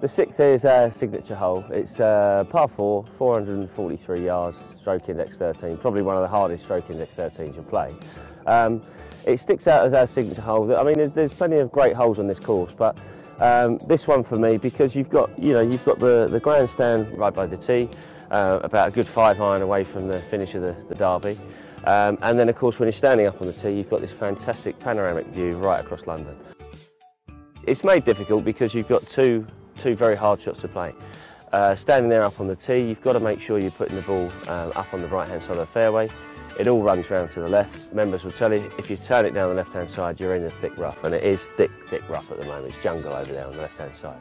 The sixth is our signature hole. It's a par 4, 443 yards, stroke index 13, probably one of the hardest stroke index 13s you'll play. Um, it sticks out as our signature hole. I mean, there's, there's plenty of great holes on this course, but um, this one for me because you've got, you know, you've got the, the grandstand right by the tee, uh, about a good five iron away from the finish of the, the derby. Um, and then, of course, when you're standing up on the tee, you've got this fantastic panoramic view right across London. It's made difficult because you've got two, two very hard shots to play. Uh, standing there up on the tee, you've got to make sure you're putting the ball um, up on the right-hand side of the fairway. It all runs round to the left. Members will tell you, if you turn it down the left-hand side, you're in the thick rough, and it is thick, thick rough at the moment. It's jungle over there on the left-hand side.